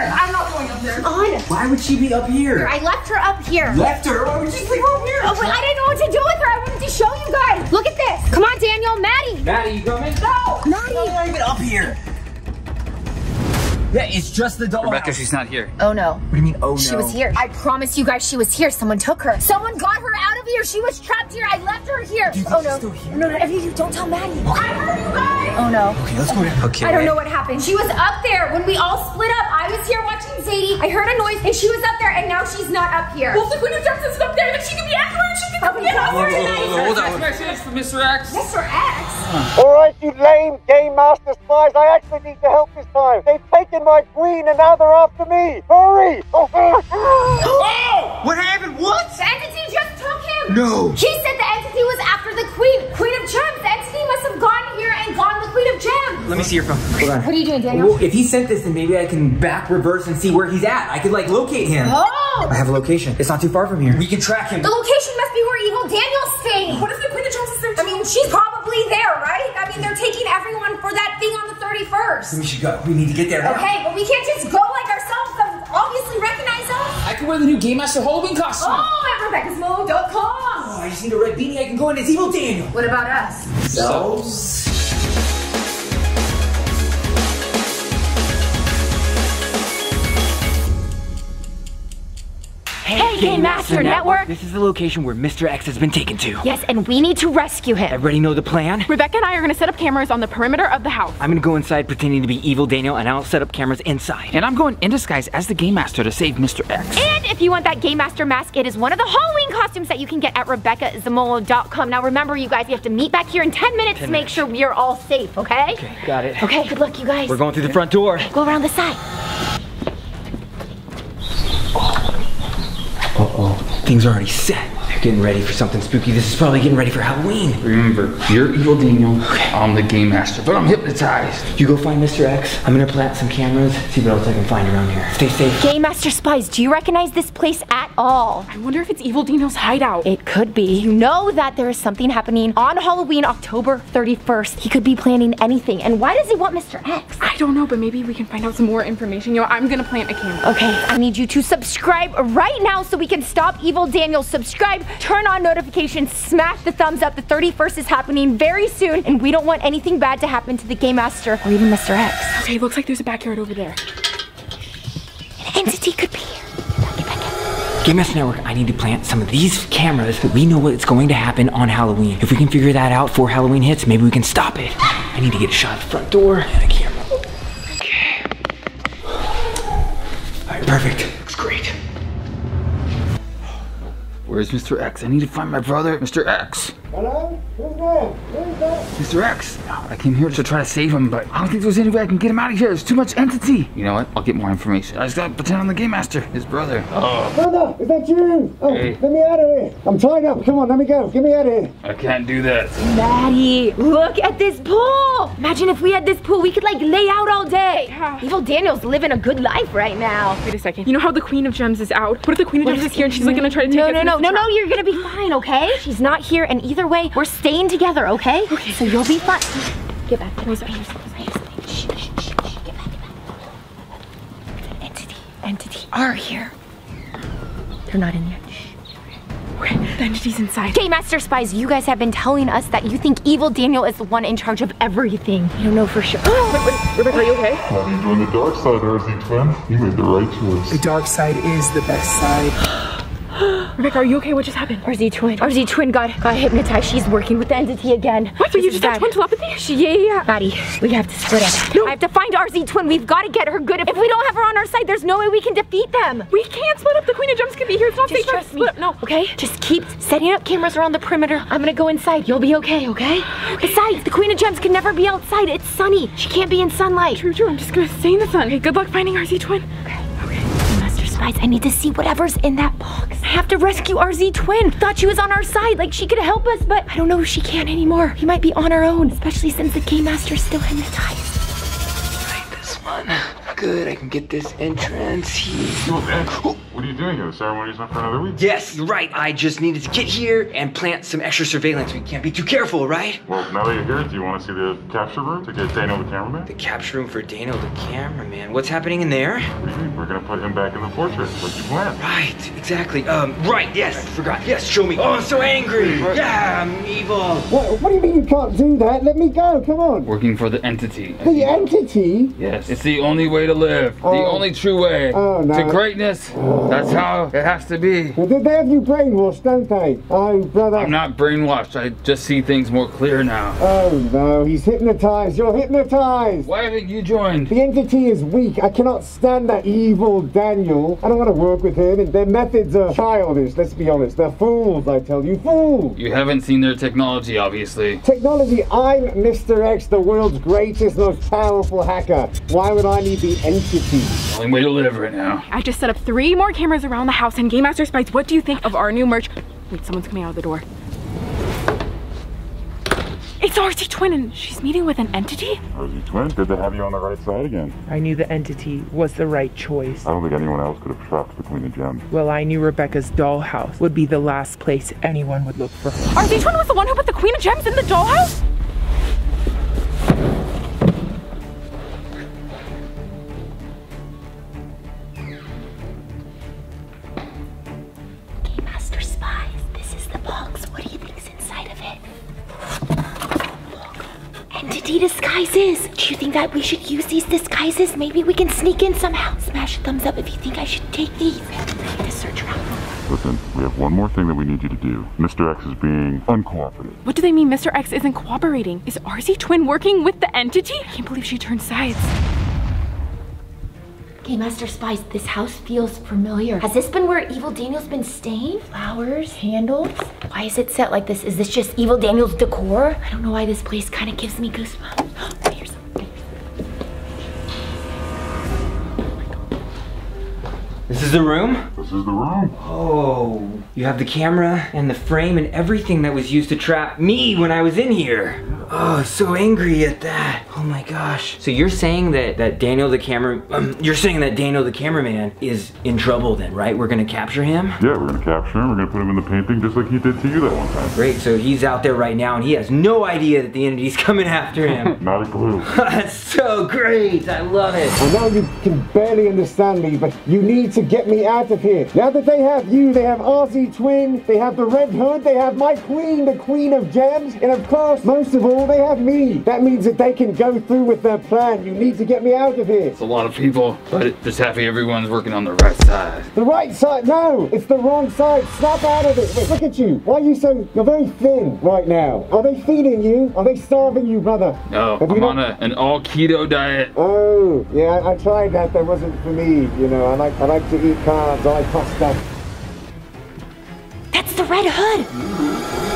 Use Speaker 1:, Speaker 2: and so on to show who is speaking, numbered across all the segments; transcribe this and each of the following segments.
Speaker 1: here. I'm not going up there. On.
Speaker 2: Why would she be up here?
Speaker 1: I left her up here.
Speaker 2: Left her? Why would you leave her up here?
Speaker 1: Oh, but I didn't know what to do with her. I wanted to show you guys. Look at this. Come on, Daniel. Maddie.
Speaker 2: Maddie, you coming?
Speaker 1: No.
Speaker 2: Maddie. not even up here. Yeah, it's just the doll.
Speaker 3: Rebecca, she's not here.
Speaker 1: Oh no.
Speaker 2: What do you mean, oh no?
Speaker 1: She was here. I promise you guys she was here. Someone took her. Someone got her out of here. She was trapped here. I left her here.
Speaker 2: Do you think
Speaker 1: oh
Speaker 2: she's
Speaker 1: no.
Speaker 2: still here?
Speaker 1: No, no, if don't tell Maddie. I heard you guys. Oh no.
Speaker 2: Okay, let's go oh, down. Okay.
Speaker 1: I don't know what happened. She was up there when we all split up. I was here watching Zadie. I heard a noise and she was up there and now she's not up here. Well, if the Queen of Darkness is up there, then she can be everywhere. She can come get us
Speaker 3: Hold on. Message for Mr. X.
Speaker 1: Mr. X.
Speaker 4: All right, you lame Game Master spies, I actually need your help this time. They've my queen and now they're after me. Hurry!
Speaker 2: Oh, oh! What happened? What?
Speaker 1: The entity just took him.
Speaker 2: No.
Speaker 1: He said the entity was after the Queen. Queen of Gems. The entity must have gone here and gone the Queen of Gems.
Speaker 2: Let me see your phone. Hold on.
Speaker 1: What are you doing, Daniel?
Speaker 2: Well, if he sent this, then maybe I can back reverse and see where he's at. I could like locate him.
Speaker 1: Oh!
Speaker 2: I have a location. It's not too far from here. We can track him.
Speaker 1: The location must be where Evil Daniel's staying. What if the Queen of Gems is there? I mean, she's probably there, right? I mean, they're taking everyone for that thing on the 31st.
Speaker 2: We should go. We need to get there now.
Speaker 1: Okay, but we can't just go like ourselves. They'll obviously recognize us.
Speaker 3: I can wear the new Game Master Halloween costume.
Speaker 1: Oh, at RebeccaZamolo.com.
Speaker 2: Oh, I just need a red beanie. I can go in as Evil Daniel.
Speaker 1: What about us?
Speaker 2: Selves.
Speaker 1: Hey, Game Master Network.
Speaker 2: This is the location where Mr. X has been taken to.
Speaker 1: Yes, and we need to rescue him.
Speaker 2: Everybody know the plan?
Speaker 5: Rebecca and I are gonna set up cameras on the perimeter of the house.
Speaker 2: I'm gonna go inside pretending to be Evil Daniel and I'll set up cameras inside.
Speaker 3: And I'm going in disguise as the Game Master to save Mr. X.
Speaker 1: And if you want that Game Master mask, it is one of the Halloween costumes that you can get at RebeccaZamolo.com. Now remember, you guys, you have to meet back here in 10 minutes to make sure we are all safe, okay?
Speaker 2: Okay, got it.
Speaker 1: Okay, good luck, you guys.
Speaker 2: We're going through the front door.
Speaker 1: Go around the side.
Speaker 2: Uh-oh. Things are already set. They're getting ready for something spooky. This is probably getting ready for Halloween.
Speaker 3: Remember, you're Evil Daniel. Okay. I'm the Game Master, but I'm hypnotized.
Speaker 2: You go find Mr. X. I'm gonna plant some cameras, see what else I can find around here. Stay safe.
Speaker 1: Game Master Spies, do you recognize this place at all?
Speaker 5: I wonder if it's Evil Dino's hideout.
Speaker 1: It could be. You know that there is something happening on Halloween, October 31st. He could be planning anything. And why does he want Mr. X?
Speaker 5: I don't know, but maybe we can find out some more information. You know, I'm gonna plant a camera.
Speaker 1: Okay, I need you to subscribe right now so we can stop Evil Daniel. Subscribe, turn on notifications, smash the thumbs up. The 31st is happening very soon, and we don't want anything bad to happen to the Game Master or even Mr. X.
Speaker 5: Okay, looks like there's a backyard over there.
Speaker 1: An entity could be here. Get back in.
Speaker 2: Game Master Network, I need to plant some of these cameras so we know what's going to happen on Halloween. If we can figure that out before Halloween hits, maybe we can stop it. I need to get a shot of the front door and a camera. Okay. Alright, perfect.
Speaker 3: Where's Mr. X? I need to find my brother, Mr. X.
Speaker 4: Hello? Who's there? Who's there?
Speaker 3: Mr. X. I came here to try to save him, but I don't think there's any way I can get him out of here. There's too much entity. You know what? I'll get more information. I just gotta pretend I'm the Game Master, his brother. Oh,
Speaker 4: Brother, is that you? Oh,
Speaker 3: Hey.
Speaker 4: let me out of here. I'm tied up. Come on, let me go. Get me out of here.
Speaker 3: I can't do that.
Speaker 1: Maddie, look at this pool. Imagine if we had this pool, we could like lay out all day.
Speaker 5: Yeah.
Speaker 1: Evil Daniel's living a good life right now.
Speaker 5: Wait a second. You know how the Queen of Gems is out? What if the Queen of Gems is here and she's like gonna try to take
Speaker 1: No,
Speaker 5: us
Speaker 1: no,
Speaker 5: in
Speaker 1: no, no, no, you're gonna be fine, okay? She's not here, and either way, we're staying together, okay? Okay. So you'll be fine. Get back. Close up. Shh, shh, shh, shh. Get back, get back. Entity, entity are here. They're not in yet. Shh.
Speaker 5: Okay, the entity's inside.
Speaker 1: Game Master Spies, you guys have been telling us that you think Evil Daniel is the one in charge of everything. You don't know for sure.
Speaker 5: Rebecca, are you okay?
Speaker 6: How do you join the dark side, RZ Twin? You made the right choice.
Speaker 7: The dark side is the best side.
Speaker 5: Rebecca, are you okay? What just happened?
Speaker 1: RZ Twin. RZ Twin got, got hypnotized. She's working with the entity again.
Speaker 5: What?
Speaker 1: This
Speaker 5: you just had twin telepathy?
Speaker 1: She, yeah, yeah, yeah. Maddie, we have to split up.
Speaker 5: No.
Speaker 1: I have to find RZ Twin. We've got to get her good. If we don't have her on our side, there's no way we can defeat them.
Speaker 5: We can't split up. The Queen of Gems can be here. It's not
Speaker 1: Just
Speaker 5: safe
Speaker 1: trust me.
Speaker 5: No.
Speaker 1: Okay? Just keep setting up cameras around the perimeter. I'm gonna go inside. You'll be okay, okay? Besides, the Queen of Gems can never be outside. It's sunny. She can't be in sunlight.
Speaker 5: True, true. I'm just gonna stay in the sun. Okay, good luck finding RZ Twin.
Speaker 1: Master Spies, I need to see whatever's in that box. I have to rescue RZ Twin. Thought she was on our side, like she could help us, but I don't know if she can anymore. We might be on our own, especially since the Game Master's still hypnotized.
Speaker 2: Right, this one. Good, I can get this entrance here.
Speaker 6: What What are you doing here? The ceremony's not for another week.
Speaker 2: Yes, you're right. I just needed to get here and plant some extra surveillance. We can't be too careful, right?
Speaker 6: Well, now that you're here, do you want to see the capture room to get Daniel the cameraman?
Speaker 2: The capture room for Daniel the cameraman. What's happening in there?
Speaker 6: What do you mean? We're gonna put him back in the fortress like you planned.
Speaker 2: Right, exactly. Um, right, yes, I forgot. Yes, show me. Oh, I'm so angry. Yeah, I'm evil.
Speaker 4: What, what do you mean you can't do that? Let me go, come on.
Speaker 3: Working for the entity.
Speaker 4: The entity?
Speaker 3: Yes. It's the only way to live. The
Speaker 4: Oh.
Speaker 3: only true way
Speaker 4: Oh, no.
Speaker 3: to greatness. That's how it has to be.
Speaker 4: Well, they have you brainwashed, don't they? Oh, brother.
Speaker 3: I'm not brainwashed. I just see things more clear now.
Speaker 4: Oh, no, he's hypnotized. You're hypnotized.
Speaker 3: Why haven't you joined?
Speaker 4: The entity is weak. I cannot stand that evil Daniel. I don't want to work with him, and their methods are childish, let's be honest. They're fools, I tell you. Fools!
Speaker 3: You haven't seen their technology, obviously.
Speaker 4: Technology, I'm Mr. X, the world's greatest, most powerful hacker. Why would I need the entity?
Speaker 3: Only way to live right now.
Speaker 5: I just set up three more cameras around the house. And Game Master Spies, what do you think of our new merch? Wait, someone's coming out of the door. It's RZ Twin, and she's meeting with an entity?
Speaker 6: RZ Twin, good to have you on the right side again.
Speaker 7: I knew the entity was the right choice.
Speaker 6: I don't think anyone else could have trapped the Queen of Gems.
Speaker 7: Well, I knew Rebecca's dollhouse would be the last place anyone would look for her.
Speaker 5: RZ Twin was the one who put the Queen of Gems in the dollhouse?
Speaker 1: Disguises. Do you think that we should use these disguises? Maybe we can sneak in somehow. Smash a thumbs up if you think I should take these. I need to search around.
Speaker 6: Listen, we have one more thing that we need you to do. Mr. X is being uncooperative.
Speaker 5: What do they mean Mr. X isn't cooperating? Is RZ Twin working with the entity? I can't believe she turned sides.
Speaker 1: Game Master Spies, this house feels familiar. Has this been where Evil Daniel's been staying? Flowers, candles. Why is it set like this? Is this just Evil Daniel's decor? I don't know why this place kind of gives me goosebumps.
Speaker 2: This is the room?
Speaker 6: This is the room.
Speaker 2: Oh, you have the camera and the frame and everything that was used to trap me when I was in here. Oh, so angry at that. Oh my gosh. So you're saying that that Daniel the camera, um, you're saying that Daniel the cameraman is in trouble then, right? We're gonna capture him.
Speaker 6: Yeah, we're gonna capture him. We're gonna put him in the painting just like he did to you that one time.
Speaker 2: Great. So he's out there right now and he has no idea that the entity's coming after him.
Speaker 6: Not a clue.
Speaker 2: That's so great. I love it.
Speaker 4: I know you can barely understand me, but you need to get me out of here. Now that they have you, they have RZ Twin, they have the Red Hood, they have my queen, the Queen of Gems, and of course, most of all, they have me. That means that they can go through with their plan. You need to get me out of here.
Speaker 3: It's a lot of people, but just happy everyone's working on the right side.
Speaker 4: The right side? No, it's the wrong side. Snap out of it. Wait, look at you. Why are you so? You're very thin right now. Are they feeding you? Are they starving you, brother?
Speaker 3: No,
Speaker 4: Have
Speaker 3: I'm on a, an all keto diet.
Speaker 4: Oh, yeah, I, I tried that. That wasn't for me. You know, I like I like to eat carbs. I like pasta.
Speaker 1: That's the Red Hood.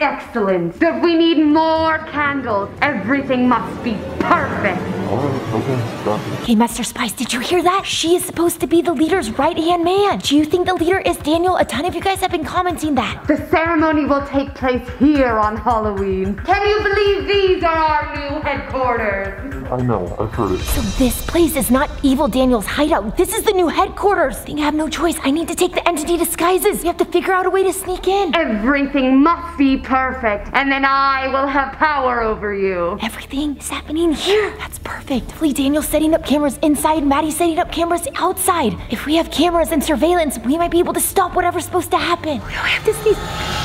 Speaker 8: Excellent. But we need more candles. Everything must be perfect.
Speaker 6: Alright, okay, got.
Speaker 1: Hey, Master Spies, did you hear that? She is supposed to be the leader's right-hand man. Do you think the leader is Daniel? A ton of you guys have been commenting that.
Speaker 8: The ceremony will take place here on Halloween. Can you believe these are our new headquarters?
Speaker 6: I know, I've heard it.
Speaker 1: So this place is not Evil Daniel's hideout. This is the new headquarters. I think I have no choice. I need to take the entity disguises. We have to figure out a way to sneak in.
Speaker 8: Everything must be perfect, and then I will have power over you.
Speaker 1: Everything is happening here. That's perfect. Hopefully Daniel's setting up cameras inside, Maddie's setting up cameras outside. If we have cameras and surveillance, we might be able to stop whatever's supposed to happen. We have to sneeze.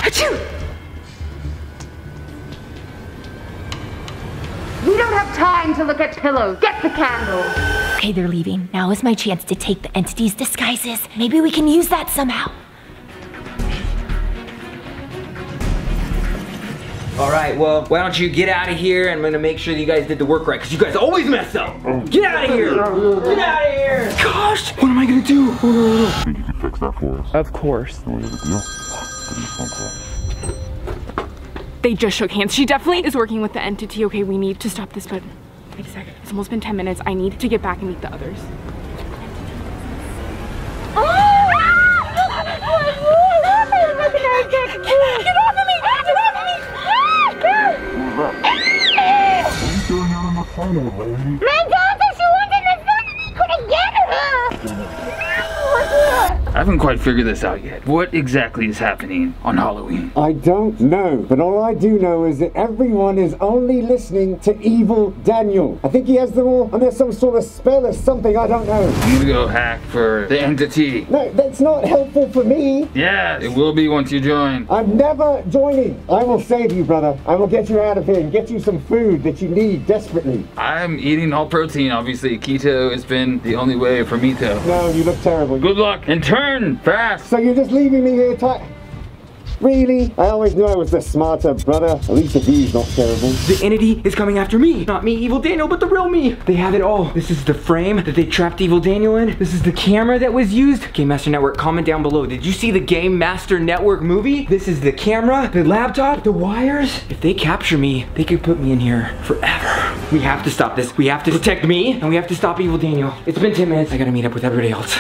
Speaker 1: Achoo!
Speaker 8: We don't have time to look at pillows. Get the candles.
Speaker 1: Okay, they're leaving. Now is my chance to take the entity's disguises. Maybe we can use that somehow.
Speaker 2: All right, well, why don't you get out of here? I'm gonna make sure that you guys did the work right, because you guys always mess up. Get out of here! Get out of here! Gosh, what am I gonna do?
Speaker 6: I think you can fix that for us.
Speaker 7: Of course.
Speaker 6: No way deal. Give me a phone call.
Speaker 5: They just shook hands. She definitely is working with the entity. Okay, we need to stop this, but wait a second. It's almost been 10 minutes. I need to get back and meet the others.
Speaker 6: Doing out on the phone, old lady?
Speaker 8: My daughter, she was in the front and I couldn't get her!
Speaker 3: I haven't quite figured this out yet. What exactly is happening on Halloween?
Speaker 4: I don't know, but all I do know is that everyone is only listening to evil Daniel. I think he has them all under some sort of spell or something, I don't know.
Speaker 3: I'm gonna go hack for the entity.
Speaker 4: No, that's not helpful for me.
Speaker 3: Yes, it will be once you join.
Speaker 4: I'm never joining. I will save you, brother. I will get you out of here and get you some food that you need desperately.
Speaker 3: I'm eating all protein, obviously. Keto has been the only way for me to.
Speaker 4: No, you look terrible.
Speaker 3: Good luck and turn fast.
Speaker 4: So you're just leaving me here tight? Really? I always knew I was the smarter brother. At least the view's not terrible.
Speaker 2: The entity is coming after me. Not me, Evil Daniel, but the real me. They have it all. This is the frame that they trapped Evil Daniel in. This is the camera that was used. Game Master Network, comment down below. Did you see the Game Master Network movie? This is the camera, the laptop, the wires. If they capture me, they could put me in here forever. We have to stop this. We have to protect me, and we have to stop Evil Daniel. It's been 10 minutes. I gotta meet up with everybody else.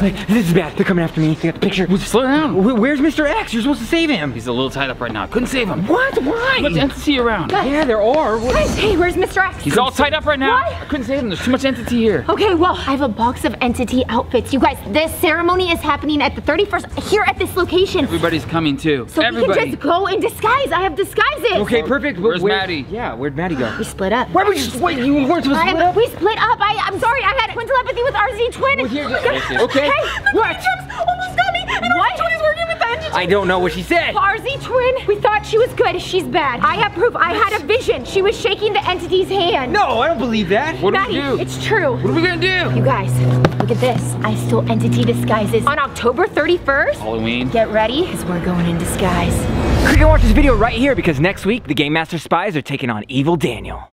Speaker 2: This is bad. They're coming after me. They got the picture.
Speaker 3: Slow down.
Speaker 2: Where's Mr. X? You're supposed to save him.
Speaker 3: He's a little tied up right now. Couldn't save him.
Speaker 2: What? Why?
Speaker 3: Too much entity around.
Speaker 2: Yeah, there are. What-
Speaker 1: Guys, hey, where's Mr. X?
Speaker 3: He's all tied up right now.
Speaker 1: What?
Speaker 3: I couldn't save him. There's too much entity here.
Speaker 1: Okay, well, I have a box of entity outfits. You guys, this ceremony is happening at the 31st here at this location.
Speaker 3: Everybody's coming too.
Speaker 1: So we can just go in disguise. I have disguises.
Speaker 2: Okay, perfect.
Speaker 3: Where's
Speaker 2: Where-
Speaker 3: Maddie?
Speaker 2: Yeah, where'd Maddie go?
Speaker 1: We split up.
Speaker 2: Why would you just wait? You weren't supposed to split up?
Speaker 1: we split up. I, I'm sorry. I had twin telepathy with RZ Twin.
Speaker 2: Well, here-
Speaker 1: Okay.
Speaker 2: Oh okay.
Speaker 1: Hey, the
Speaker 2: What?
Speaker 1: Chips almost got me. And RZ Twin is working with the entity.
Speaker 2: I don't know what she said.
Speaker 1: RZ Twin, we thought she was good. She's bad. I have proof. I had a vision. She was shaking the entity's hand.
Speaker 2: No, I don't believe that.
Speaker 3: What do
Speaker 1: Maddie,
Speaker 3: we do?
Speaker 1: it's true.
Speaker 3: What are we gonna do?
Speaker 1: You guys, look at this. I stole entity disguises on October 31st.
Speaker 3: Halloween.
Speaker 1: Get ready, because we're going in disguise.
Speaker 2: Click and watch this video right here because next week the Game Master Spies are taking on Evil Daniel.